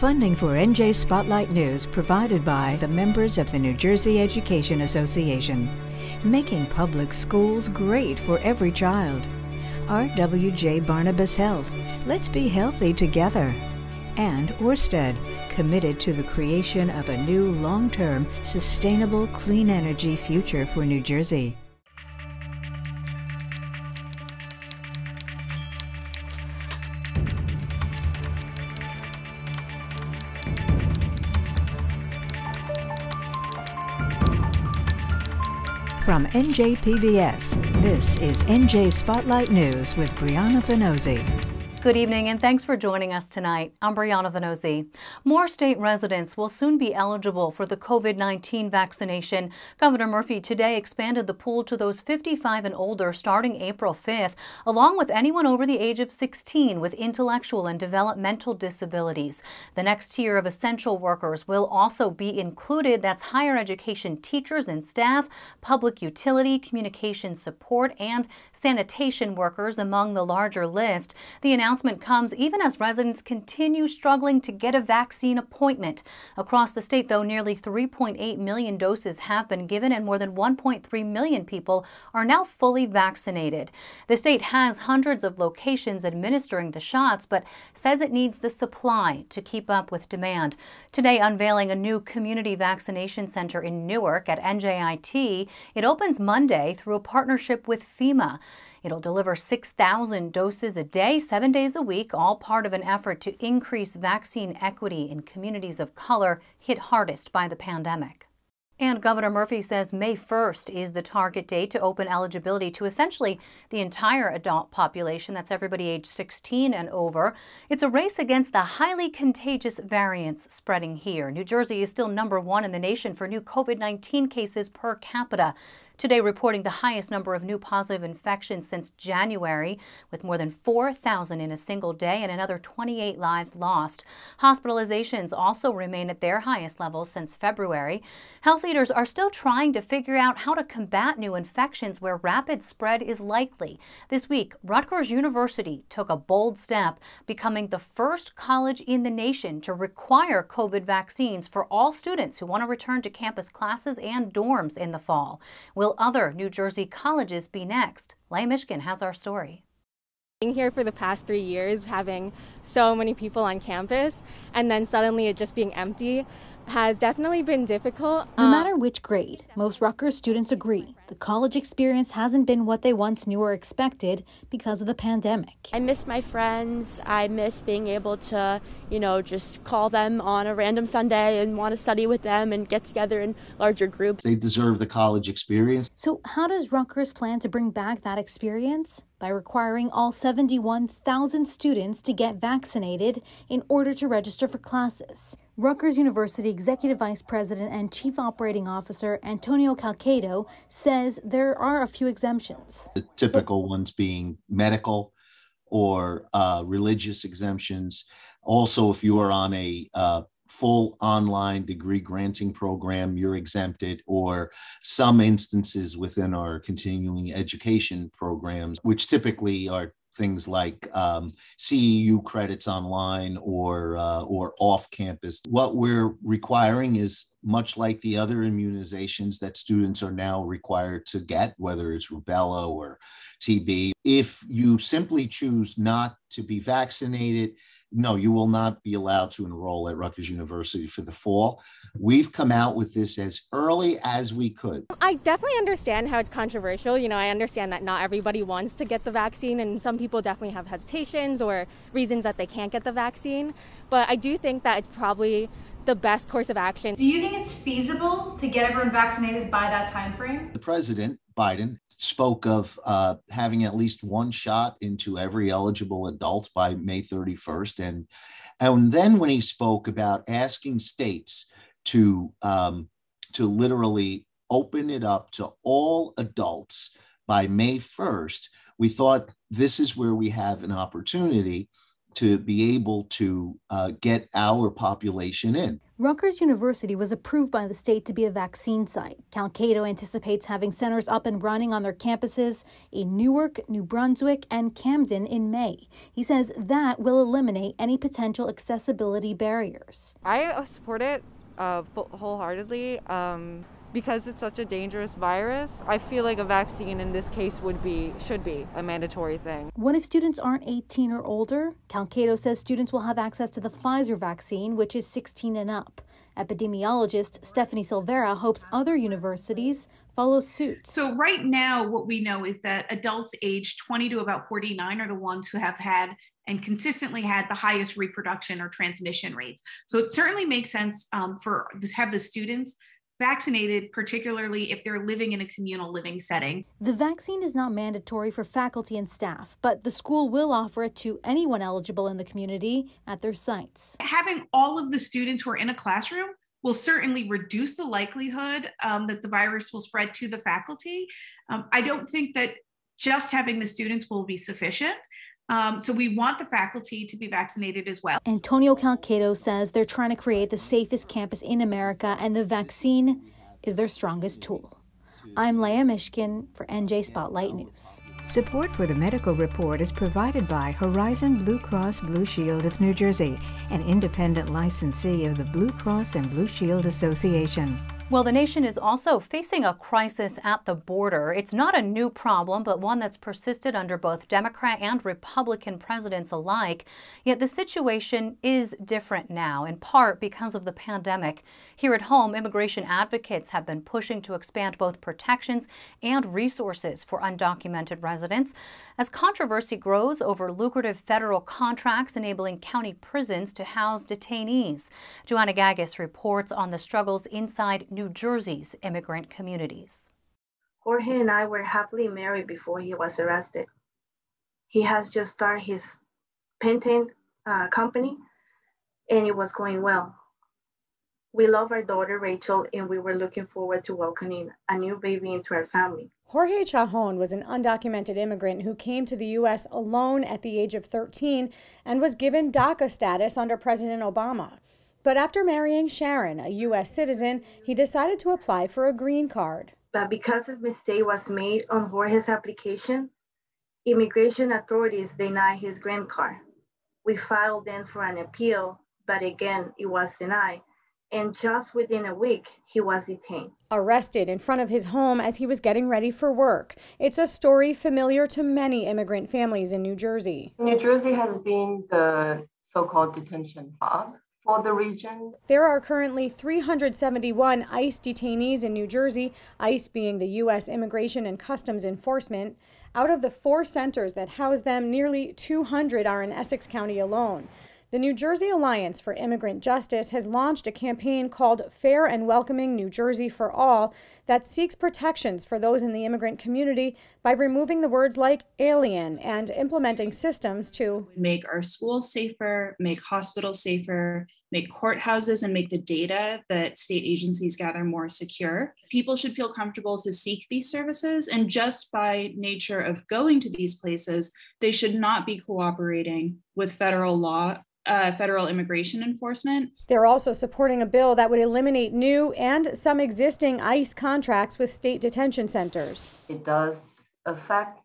Funding for NJ Spotlight News provided by the members of the New Jersey Education Association, making public schools great for every child. RWJ Barnabas Health, let's be healthy together. And Orsted, committed to the creation of a new long term, sustainable, clean energy future for New Jersey. NJPBS, this is NJ Spotlight News with Briana Vannozzi. Good evening and thanks for joining us tonight. I'm Briana Vannozzi. More state residents will soon be eligible for the COVID-19 vaccination. Governor Murphy today expanded the pool to those 55 and older starting April 5th, along with anyone over the age of 16 with intellectual and developmental disabilities. The next tier of essential workers will also be included. That's higher education teachers and staff, public utility, communication support, and sanitation workers among the larger list. The announcement announcement comes even as residents continue struggling to get a vaccine appointment. Across the state, though, nearly 3.8 million doses have been given and more than 1.3 million people are now fully vaccinated. The state has hundreds of locations administering the shots, but says it needs the supply to keep up with demand. Today, unveiling a new community vaccination center in Newark at NJIT, it opens Monday through a partnership with FEMA. It'll deliver 6,000 doses a day, seven days a week, all part of an effort to increase vaccine equity in communities of color hit hardest by the pandemic. And Governor Murphy says May 1st is the target date to open eligibility to essentially the entire adult population. That's everybody age 16 and over. It's a race against the highly contagious variants spreading here. New Jersey is still number one in the nation for new COVID 19 cases per capita today reporting the highest number of new positive infections since January, with more than 4,000 in a single day and another 28 lives lost. Hospitalizations also remain at their highest levels since February. Health leaders are still trying to figure out how to combat new infections where rapid spread is likely. This week, Rutgers University took a bold step, becoming the first college in the nation to require COVID vaccines for all students who want to return to campus classes and dorms in the fall. Will Will other New Jersey colleges be next? Leah Mishkin has our story. Being here for the past three years, having so many people on campus, and then suddenly it just being empty, has definitely been difficult. No uh, matter which grade, most Rutgers students agree the college experience hasn't been what they once knew or expected because of the pandemic. I miss my friends. I miss being able to, you know, just call them on a random Sunday and want to study with them and get together in larger groups. They deserve the college experience. So, how does Rutgers plan to bring back that experience? By requiring all 71,000 students to get vaccinated in order to register for classes. Rutgers University Executive Vice President and Chief Operating Officer Antonio Calcado says there are a few exemptions. The typical ones being medical or uh, religious exemptions. Also, if you are on a uh, full online degree granting program, you're exempted, or some instances within our continuing education programs, which typically are things like um, CEU credits online or uh, or off campus. What we're requiring is much like the other immunizations that students are now required to get, whether it's rubella or TB. If you simply choose not to be vaccinated, no, you will not be allowed to enroll at Rutgers University for the fall. We've come out with this as early as we could. I definitely understand how it's controversial. You know, I understand that not everybody wants to get the vaccine, and some people definitely have hesitations or reasons that they can't get the vaccine. But I do think that it's probably the best course of action. Do you think it's feasible to get everyone vaccinated by that time frame? The president, Biden, spoke of uh, having at least one shot into every eligible adult by May 31st. And, and then when he spoke about asking states to, um, to literally open it up to all adults by May 1st, we thought this is where we have an opportunity to be able to uh, get our population in. Rutgers University was approved by the state to be a vaccine site. Calcado anticipates having centers up and running on their campuses in Newark, New Brunswick, and Camden in May. He says that will eliminate any potential accessibility barriers. I support it uh, wholeheartedly. Um, because it's such a dangerous virus, I feel like a vaccine in this case would be should be a mandatory thing. What if students aren't 18 or older? Calcado says students will have access to the Pfizer vaccine, which is 16 and up. Epidemiologist Stephanie Silvera hopes other universities follow suit. So right now what we know is that adults aged 20 to about 49 are the ones who have had and consistently had the highest reproduction or transmission rates. So it certainly makes sense um, for have the students vaccinated, particularly if they're living in a communal living setting. The vaccine is not mandatory for faculty and staff, but the school will offer it to anyone eligible in the community at their sites. Having all of the students who are in a classroom will certainly reduce the likelihood um, that the virus will spread to the faculty. Um, I don't think that just having the students will be sufficient. Um, so we want the faculty to be vaccinated as well. Antonio Calcado says they're trying to create the safest campus in America, and the vaccine is their strongest tool. I'm Leah Mishkin for NJ Spotlight News. Support for the medical report is provided by Horizon Blue Cross Blue Shield of New Jersey, an independent licensee of the Blue Cross and Blue Shield Association. Well, the nation is also facing a crisis at the border. It's not a new problem, but one that's persisted under both Democrat and Republican presidents alike. Yet the situation is different now, in part because of the pandemic. Here at home, immigration advocates have been pushing to expand both protections and resources for undocumented residents. As controversy grows over lucrative federal contracts enabling county prisons to house detainees, Joanna Gagis reports on the struggles inside New Jersey's immigrant communities. Jorge and I were happily married before he was arrested. He has just started his painting uh, company and it was going well. We love our daughter Rachel and we were looking forward to welcoming a new baby into our family. Jorge Chajon was an undocumented immigrant who came to the U.S. alone at the age of 13 and was given DACA status under President Obama. But after marrying Sharon, a U.S. citizen, he decided to apply for a green card. But because a mistake was made on Jorge's application, immigration authorities denied his green card. We filed then for an appeal, but again, it was denied and just within a week, he was detained. Arrested in front of his home as he was getting ready for work. It's a story familiar to many immigrant families in New Jersey. New Jersey has been the so called detention hub for the region. There are currently 371 ICE detainees in New Jersey, ICE being the U.S. Immigration and Customs Enforcement. Out of the four centers that house them, nearly 200 are in Essex County alone. The New Jersey Alliance for Immigrant Justice has launched a campaign called Fair and Welcoming New Jersey for All that seeks protections for those in the immigrant community by removing the words like alien and implementing systems to make our schools safer, make hospitals safer, make courthouses and make the data that state agencies gather more secure. People should feel comfortable to seek these services. And just by nature of going to these places, they should not be cooperating with federal law uh, federal immigration enforcement. They're also supporting a bill that would eliminate new and some existing ICE contracts with state detention centers. It does affect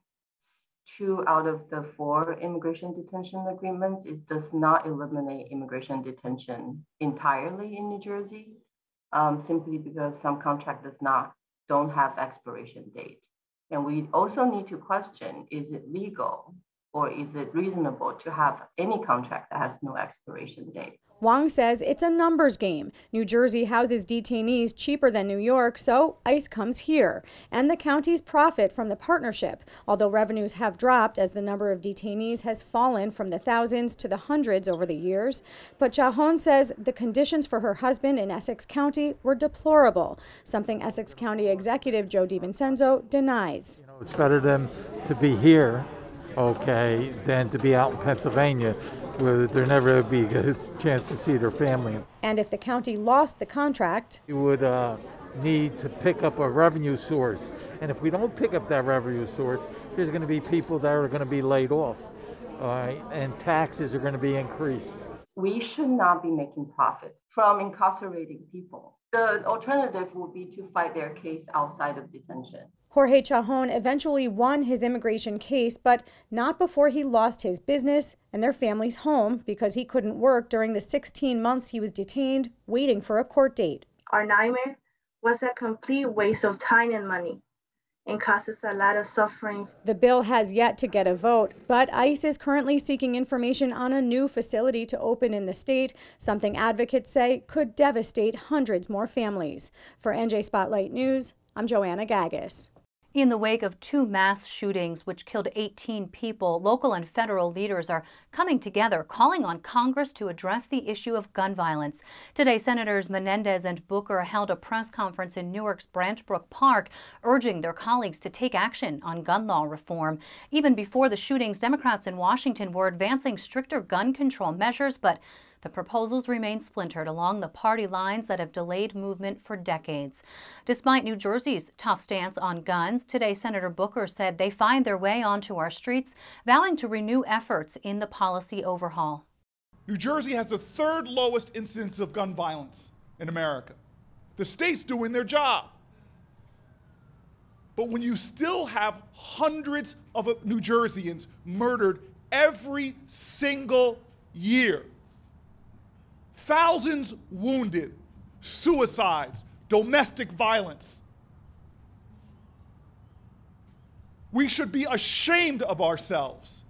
two out of the four immigration detention agreements. It does not eliminate immigration detention entirely in New Jersey, um, simply because some contract does not don't have expiration date. And we also need to question, is it legal or is it reasonable to have any contract that has no expiration date? Wong says it's a numbers game. New Jersey houses detainees cheaper than New York, so ICE comes here. And the counties profit from the partnership, although revenues have dropped as the number of detainees has fallen from the thousands to the hundreds over the years. But Chajon says the conditions for her husband in Essex County were deplorable, something Essex County Executive Joe DiVincenzo denies. You know, it's better than to be here okay, than to be out in Pennsylvania where there never would be a chance to see their families. And if the county lost the contract, you would uh, need to pick up a revenue source. And if we don't pick up that revenue source, there's going to be people that are going to be laid off. all right, and taxes are going to be increased. We should not be making profit from incarcerating people. The alternative would be to fight their case outside of detention. Jorge Chajon eventually won his immigration case, but not before he lost his business and their family's home because he couldn't work during the 16 months he was detained waiting for a court date. Our nightmare was a complete waste of time and money and causes a lot of suffering. The bill has yet to get a vote, but ICE is currently seeking information on a new facility to open in the state, something advocates say could devastate hundreds more families. For NJ Spotlight News, I'm Joanna Gagis. In the wake of two mass shootings which killed 18 people, local and federal leaders are coming together, calling on Congress to address the issue of gun violence. Today, Senators Menendez and Booker held a press conference in Newark's Branch Brook Park, urging their colleagues to take action on gun law reform. Even before the shootings, Democrats in Washington were advancing stricter gun control measures, but the proposals remain splintered along the party lines that have delayed movement for decades. Despite New Jersey's tough stance on guns, today Senator Booker said they find their way onto our streets, vowing to renew efforts in the policy overhaul. New Jersey has the third lowest incidence of gun violence in America. The state's doing their job. But when you still have hundreds of New Jerseyans murdered every single year, thousands wounded, suicides, domestic violence. We should be ashamed of ourselves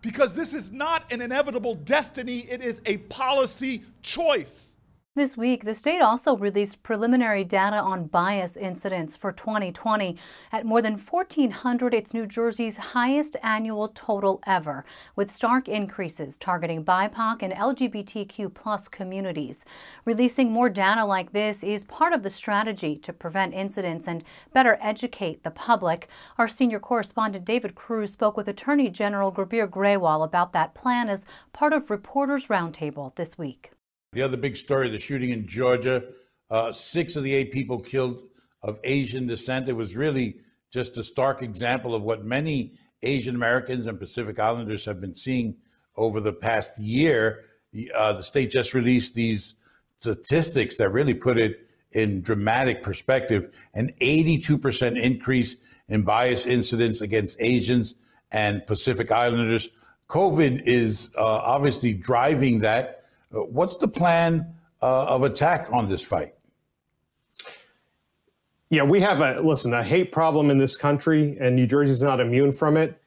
because this is not an inevitable destiny, it is a policy choice. This week, the state also released preliminary data on bias incidents for 2020. At more than 1,400, it's New Jersey's highest annual total ever, with stark increases targeting BIPOC and LGBTQ plus communities. Releasing more data like this is part of the strategy to prevent incidents and better educate the public. Our senior correspondent David Cruz spoke with Attorney General Gurbir Grewal about that plan as part of Reporters Roundtable this week. The other big story, the shooting in Georgia, uh, six of the eight people killed of Asian descent. It was really just a stark example of what many Asian Americans and Pacific Islanders have been seeing over the past year. Uh, the state just released these statistics that really put it in dramatic perspective an 82% increase in bias incidents against Asians and Pacific Islanders. COVID is uh, obviously driving that. Uh, what's the plan uh, of attack on this fight? Yeah, we have a listen a hate problem in this country, and New Jersey's not immune from it.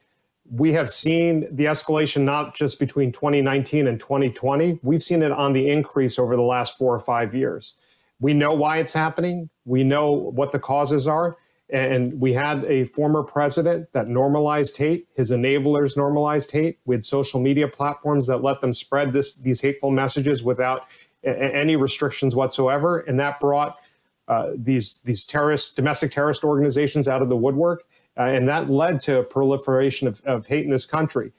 We have seen the escalation not just between 2019 and 2020. We've seen it on the increase over the last four or five years. We know why it's happening. We know what the causes are. And we had a former president that normalized hate. His enablers normalized hate. We had social media platforms that let them spread this, these hateful messages without any restrictions whatsoever. And that brought uh, these, these terrorist, domestic terrorist organizations out of the woodwork. Uh, and that led to a proliferation of, of hate in this country.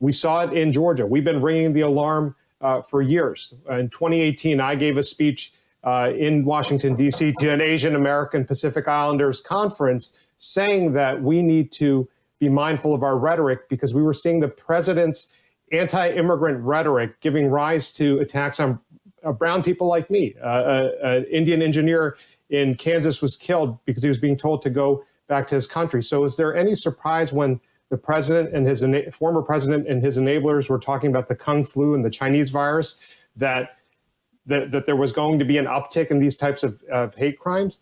We saw it in Georgia. We've been ringing the alarm uh, for years. In 2018, I gave a speech uh, in Washington, D.C., to an Asian American Pacific Islanders conference saying that we need to be mindful of our rhetoric because we were seeing the president's anti immigrant rhetoric giving rise to attacks on uh, brown people like me. Uh, an Indian engineer in Kansas was killed because he was being told to go back to his country. So, is there any surprise when the president and his former president and his enablers were talking about the Kung flu and the Chinese virus that that, that there was going to be an uptick in these types of, of hate crimes.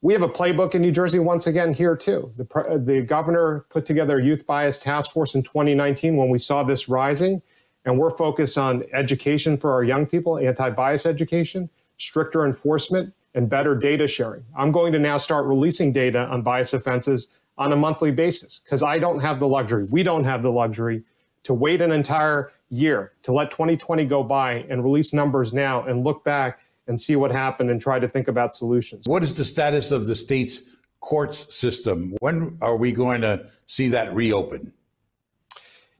We have a playbook in New Jersey once again here too. The, uh, the governor put together a youth bias task force in 2019 when we saw this rising, and we're focused on education for our young people, anti-bias education, stricter enforcement, and better data sharing. I'm going to now start releasing data on bias offenses on a monthly basis because I don't have the luxury. We don't have the luxury to wait an entire year to let 2020 go by and release numbers now and look back and see what happened and try to think about solutions. What is the status of the state's courts system? When are we going to see that reopen?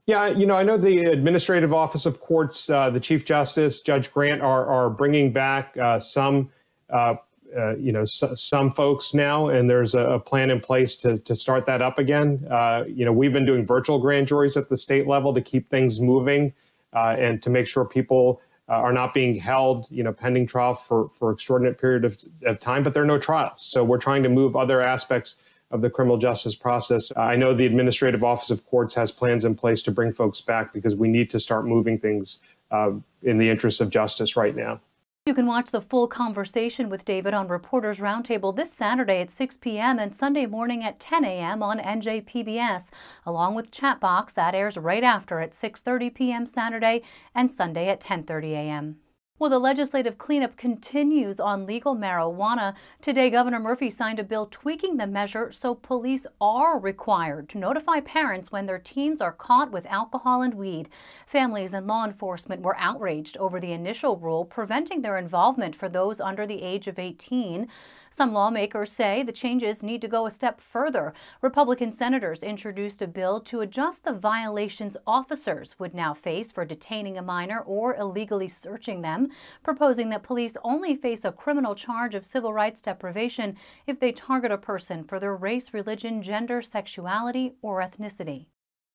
Yeah, you know, I know the Administrative Office of Courts, uh, the Chief Justice, Judge Grant, are, are bringing back uh, some uh, uh, you know some folks now, and there's a, a, plan in place to to start that up again. Uh, you know, we've been doing virtual grand juries at the state level to keep things moving uh, and to make sure people uh, are not being held, you know, pending trial for for extraordinary period of, of time. But there are no trials, so we're trying to move other aspects of the criminal justice process. I know the Administrative Office of Courts has plans in place to bring folks back because we need to start moving things uh, in the interest of justice right now. You can watch the full conversation with David on Reporters Roundtable this Saturday at 6 p.m. and Sunday morning at 10 a.m. on NJPBS, along with Chatbox that airs right after at 6:30 p.m. Saturday and Sunday at 10:30 a.m. Well, the legislative cleanup continues on legal marijuana. Today, Governor Murphy signed a bill tweaking the measure so police are required to notify parents when their teens are caught with alcohol and weed. Families and law enforcement were outraged over the initial rule preventing their involvement for those under the age of 18. Some lawmakers say the changes need to go a step further. Republican senators introduced a bill to adjust the violations officers would now face for detaining a minor or illegally searching them, proposing that police only face a criminal charge of civil rights deprivation if they target a person for their race, religion, gender, sexuality, or ethnicity.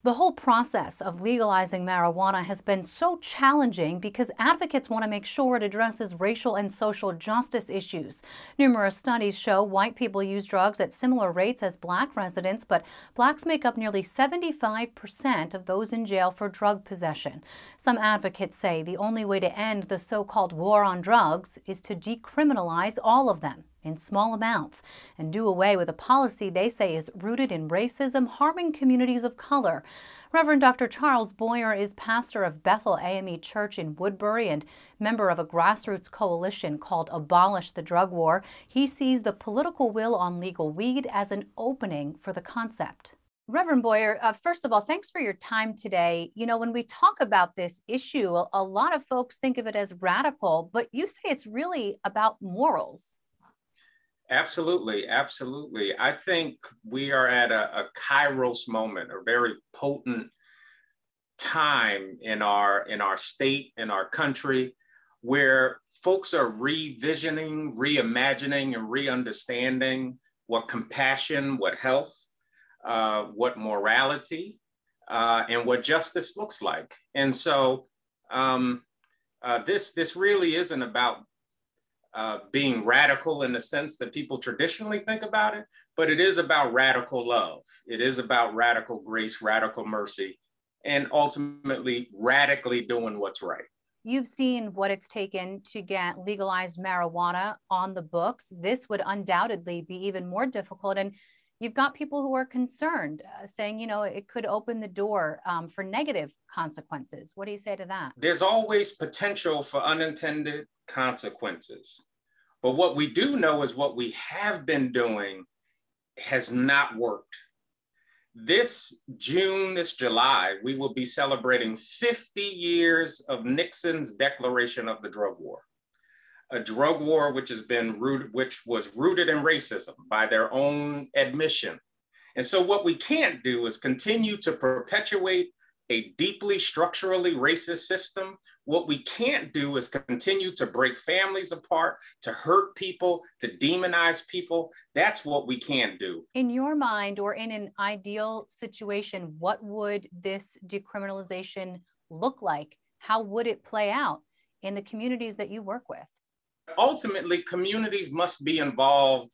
The whole process of legalizing marijuana has been so challenging because advocates want to make sure it addresses racial and social justice issues. Numerous studies show white people use drugs at similar rates as black residents, but blacks make up nearly 75% of those in jail for drug possession. Some advocates say the only way to end the so called war on drugs is to decriminalize all of them in small amounts and do away with a policy they say is rooted in racism, harming communities of color. Reverend Dr. Charles Boyer is pastor of Bethel AME Church in Woodbury and member of a grassroots coalition called Abolish the Drug War. He sees the political will on legal weed as an opening for the concept. Reverend Boyer, uh, first of all, thanks for your time today. You know, when we talk about this issue, a, a lot of folks think of it as radical, but you say it's really about morals. Absolutely, absolutely. I think we are at a, a kairos moment, a very potent time in our in our state, in our country, where folks are revisioning, reimagining, and re-understanding what compassion, what health, uh, what morality, uh, and what justice looks like. And so um, uh, this this really isn't about uh, being radical in the sense that people traditionally think about it, but it is about radical love. It is about radical grace, radical mercy, and ultimately radically doing what's right. You've seen what it's taken to get legalized marijuana on the books. This would undoubtedly be even more difficult. And you've got people who are concerned, uh, saying, you know, it could open the door um, for negative consequences. What do you say to that? There's always potential for unintended consequences. But what we do know is what we have been doing has not worked. This June, this July, we will be celebrating 50 years of Nixon's declaration of the drug war. A drug war which has been rooted, which was rooted in racism by their own admission. And so what we can't do is continue to perpetuate a deeply structurally racist system, what we can't do is continue to break families apart, to hurt people, to demonize people. That's what we can't do. In your mind, or in an ideal situation, what would this decriminalization look like? How would it play out in the communities that you work with? Ultimately, communities must be involved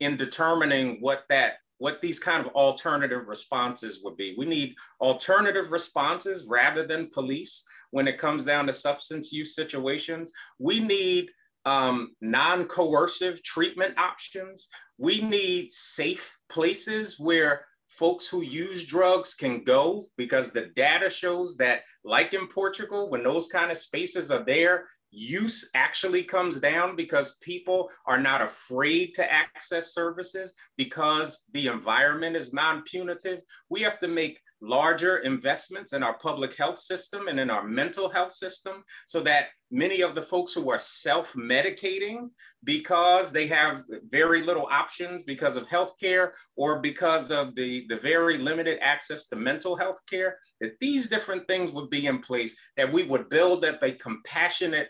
in determining what that what these kind of alternative responses would be. We need alternative responses rather than police when it comes down to substance use situations. We need um, non coercive treatment options. We need safe places where folks who use drugs can go because the data shows that, like in Portugal, when those kind of spaces are there, use actually comes down because people are not afraid to access services because the environment is non-punitive. We have to make larger investments in our public health system and in our mental health system so that many of the folks who are self-medicating because they have very little options because of healthcare or because of the, the very limited access to mental health care, that these different things would be in place, that we would build up a compassionate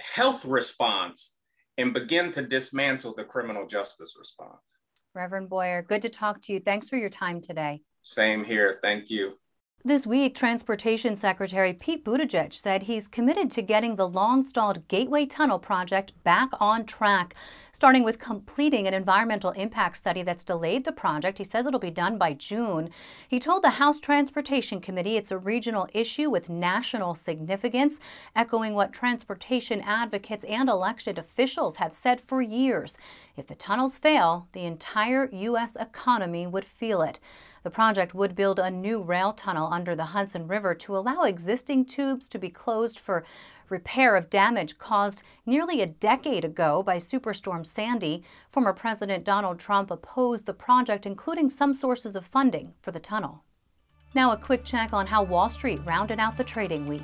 health response and begin to dismantle the criminal justice response. Reverend Boyer, good to talk to you. Thanks for your time today. Same here. Thank you. This week, Transportation Secretary Pete Buttigieg said he's committed to getting the long stalled Gateway Tunnel project back on track, starting with completing an environmental impact study that's delayed the project. He says it'll be done by June. He told the House Transportation Committee it's a regional issue with national significance, echoing what transportation advocates and elected officials have said for years. If the tunnels fail, the entire U.S. economy would feel it. The project would build a new rail tunnel under the Hudson River to allow existing tubes to be closed for repair of damage caused nearly a decade ago by Superstorm Sandy. Former President Donald Trump opposed the project, including some sources of funding for the tunnel. Now, a quick check on how Wall Street rounded out the trading week.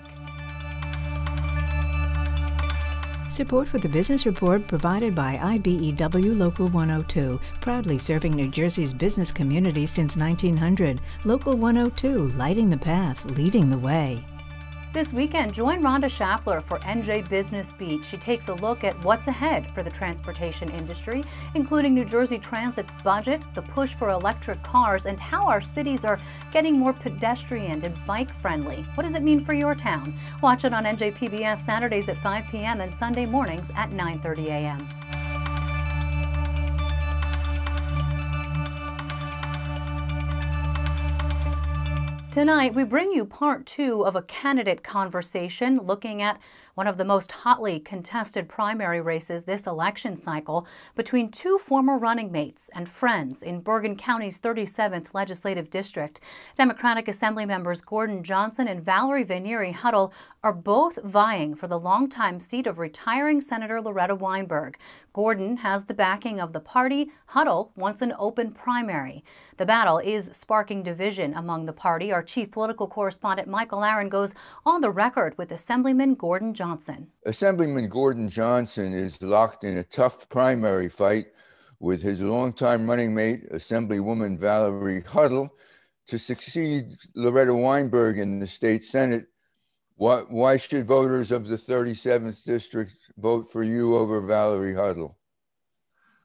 Support for the Business Report provided by IBEW Local 102, proudly serving New Jersey's business community since 1900. Local 102, lighting the path, leading the way. This weekend, join Rhonda Schaffler for NJ Business Beat. She takes a look at what's ahead for the transportation industry, including New Jersey Transit's budget, the push for electric cars, and how our cities are getting more pedestrian and bike friendly. What does it mean for your town? Watch it on NJPBS Saturdays at 5 p.m. and Sunday mornings at 9:30 a.m. Tonight, we bring you part two of a candidate conversation looking at one of the most hotly contested primary races this election cycle between two former running mates and friends in Bergen County's 37th legislative district. Democratic Assembly members Gordon Johnson and Valerie Vainieri Huttle are both vying for the longtime seat of retiring Senator Loretta Weinberg. Gordon has the backing of the party. Huttle wants an open primary. The battle is sparking division among the party. Our chief political correspondent Michael Aron goes on the record with Assemblyman Gordon Johnson. Assemblyman Gordon Johnson is locked in a tough primary fight with his longtime running mate, Assemblywoman Valerie Huttle, to succeed Loretta Weinberg in the state Senate why, why should voters of the 37th district vote for you over Valerie Huttle?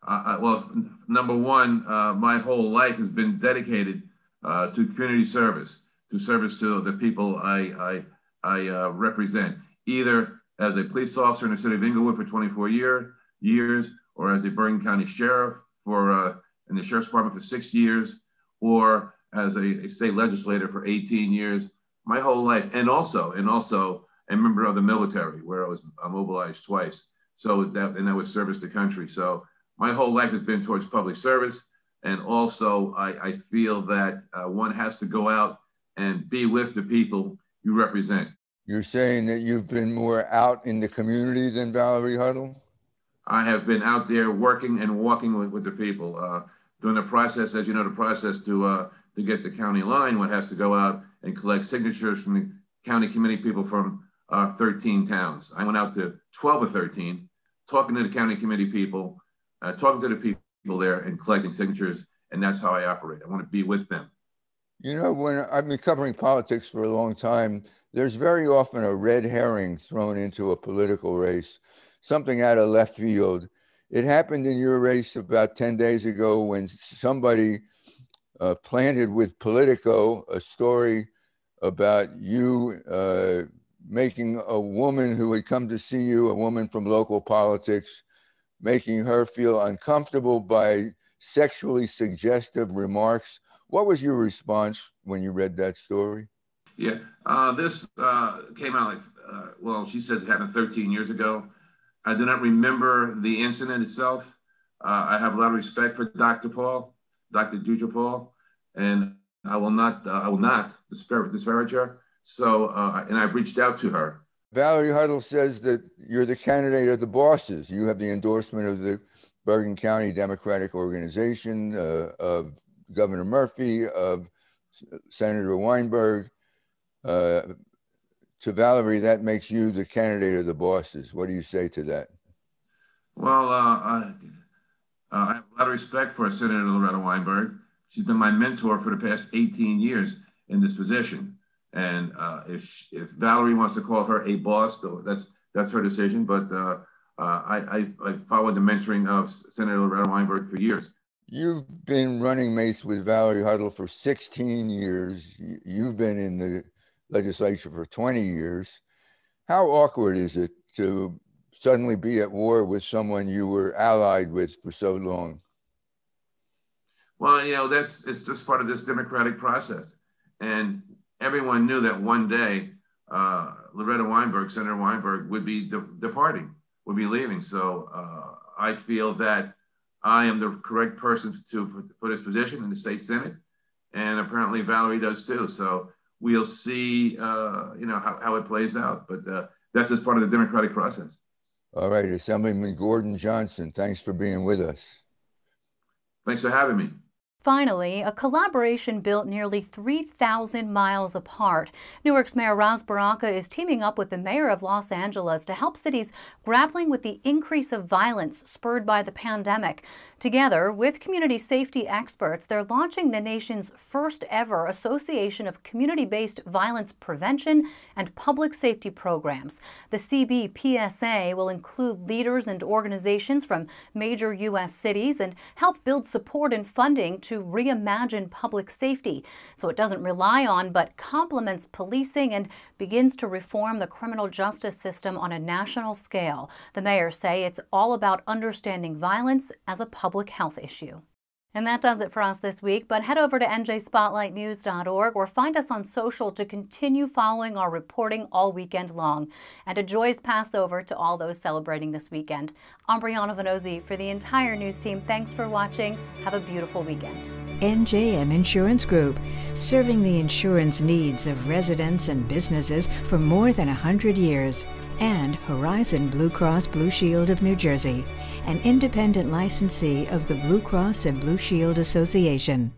Uh, well, number one, uh, my whole life has been dedicated uh, to community service, to service to the people I, I, I uh, represent, either as a police officer in the city of Englewood for 24 year, years, or as a Bergen County sheriff for uh, in the sheriff's department for six years, or as a, a state legislator for 18 years my whole life, and also and also a member of the military where I was mobilized twice. So that and that was service to country. So my whole life has been towards public service, and also I, I feel that uh, one has to go out and be with the people you represent. You're saying that you've been more out in the community than Valerie Huttle? I have been out there working and walking with, with the people. Uh, during the process, as you know, the process to uh, to get the county line, one has to go out and collect signatures from the county committee people from uh, 13 towns. I went out to 12 or 13, talking to the county committee people, uh, talking to the people there and collecting signatures. And that's how I operate. I want to be with them. You know, when I've been covering politics for a long time, there's very often a red herring thrown into a political race, something out of left field. It happened in your race about 10 days ago when somebody uh, planted with Politico a story about you uh, making a woman who had come to see you, a woman from local politics, making her feel uncomfortable by sexually suggestive remarks. What was your response when you read that story? Yeah, uh, this uh, came out like, uh, well, she says it happened 13 years ago. I do not remember the incident itself. Uh, I have a lot of respect for Dr. Paul, Dr. Deirdre Paul, and I will not, uh, I will not disparage, disparage her. So, uh, and I've reached out to her. Valerie Huttle says that you're the candidate of the bosses. You have the endorsement of the Bergen County Democratic Organization, uh, of Governor Murphy, of Senator Weinberg. Uh, to Valerie, that makes you the candidate of the bosses. What do you say to that? Well, uh, I, uh, I have a lot of respect for Senator Loretta Weinberg. She's been my mentor for the past 18 years in this position. And uh, if if Valerie wants to call her a boss, that's that's her decision. But uh, uh, I, I, I followed the mentoring of Senator Loretta Weinberg for years. You've been running mates with Valerie Huttle for 16 years. You've been in the legislature for 20 years. How awkward is it to suddenly be at war with someone you were allied with for so long? Well, you know, that's it's just part of this democratic process. And everyone knew that one day uh, Loretta Weinberg, Senator Weinberg, would be de- departing, would be leaving. So uh, I feel that I am the correct person to put this position in the state senate, and apparently Valerie does too. So we'll see, uh, you know, how, how it plays out. But uh, that's just part of the democratic process. All right, Assemblyman Gordon Johnson, thanks for being with us. Thanks for having me. Finally, a collaboration built nearly 3,000 miles apart. Newark's Mayor Ras Baraka is teaming up with the mayor of Los Angeles to help cities grappling with the increase of violence spurred by the pandemic. Together with community safety experts, they're launching the nation's first ever Association of Community Based Violence Prevention and Public Safety Programs. The CBPSA will include leaders and organizations from major U.S. cities and help build support and funding to reimagine public safety so it doesn't rely on but complements policing and begins to reform the criminal justice system on a national scale. The mayors say it's all about understanding violence as a public health issue. And that does it for us this week, but head over to njspotlightnews.org or find us on social to continue following our reporting all weekend long. And a joyous Passover to all those celebrating this weekend. I'm Briana Vannozzi for the entire news team. Thanks for watching. Have a beautiful weekend. NJM Insurance Group, serving the insurance needs of residents and businesses for more than 100 years. And Horizon Blue Cross Blue Shield of New Jersey, an independent licensee of the Blue Cross and Blue Shield Association.